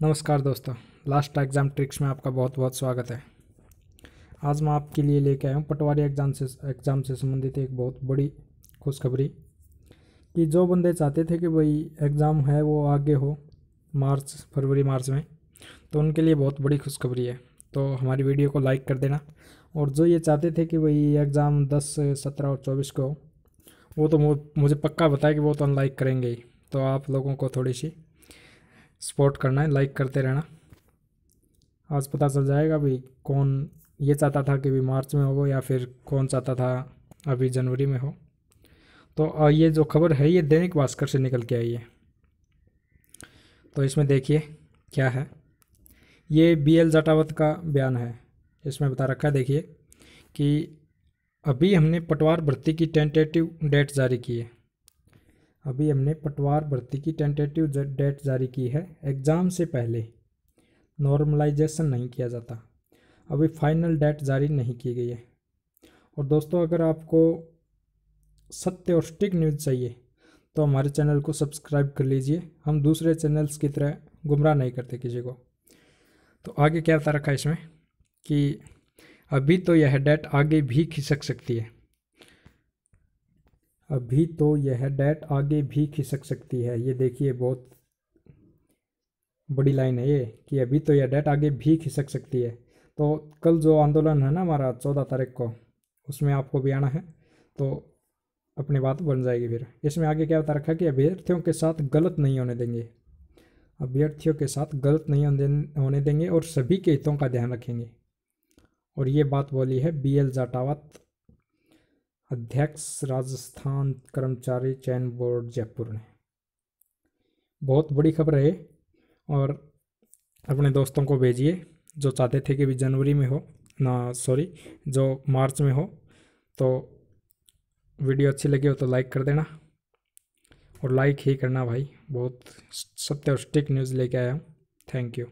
नमस्कार दोस्तों, last exam tricks में आपका बहुत बहुत स्वागत है। आज मैं आपके लिए लेके आया हूँ पटवारी एग्ज़ाम से एग्ज़ाम से संबंधित एक बहुत बड़ी खुशखबरी कि जो बंदे चाहते थे कि भाई एग्ज़ाम है वो आगे हो मार्च, फरवरी मार्च में तो उनके लिए बहुत बड़ी खुशखबरी है। तो हमारी वीडियो को लाइक कर देना और जो ये चाहते थे कि भाई एग्ज़ाम दस, सत्रह और चौबीस को हो, वो तो मुझे पक्का बताया कि वो तो अनलाइक करेंगे ही। तो आप लोगों को थोड़ी सी सपोर्ट करना है, लाइक करते रहना। आज पता चल जाएगा भाई कौन ये चाहता था कि भी मार्च में हो या फिर कौन चाहता था अभी जनवरी में हो। तो ये जो खबर है, ये दैनिक भास्कर से निकल के आई है। तो इसमें देखिए क्या है। ये बी एल जटावत का बयान है। इसमें बता रखा है, देखिए, कि अभी हमने पटवार भर्ती की टेंटेटिव डेट जारी की है। अभी हमने पटवार भर्ती की टेंटेटिव डेट जारी की है। एग्ज़ाम से पहले नॉर्मलाइजेशन नहीं किया जाता। अभी फाइनल डेट जारी नहीं की गई है। और दोस्तों, अगर आपको सत्य और स्टिक न्यूज़ चाहिए तो हमारे चैनल को सब्सक्राइब कर लीजिए। हम दूसरे चैनल्स की तरह गुमराह नहीं करते किसी को। तो आगे क्या बता रखा इसमें? कि अभी तो यह डेट आगे भी खिसक सकती है। अभी तो यह डेट आगे भी खिसक सकती है। ये देखिए, बहुत बड़ी लाइन है ये, कि अभी तो यह डेट आगे भी खिसक सकती है। तो कल जो आंदोलन है ना हमारा चौदह तारीख को, उसमें आपको भी आना है तो अपनी बात बन जाएगी फिर। इसमें आगे क्या बता रखा कि अभ्यर्थियों के साथ गलत नहीं होने देंगे। अभ्यर्थियों के साथ गलत नहीं होने देंगे और सभी के हितों का ध्यान रखेंगे। और ये बात बोली है बी एल जाटावत अध्यक्ष, राजस्थान कर्मचारी चयन बोर्ड, जयपुर ने। बहुत बड़ी खबर है और अपने दोस्तों को भेजिए, जो चाहते थे कि भी जनवरी में हो, ना सॉरी जो मार्च में हो तो वीडियो अच्छी लगी हो तो लाइक कर देना और लाइक ही करना भाई। बहुत सत्य और स्टिक न्यूज़ लेके आया हूँ। Thank you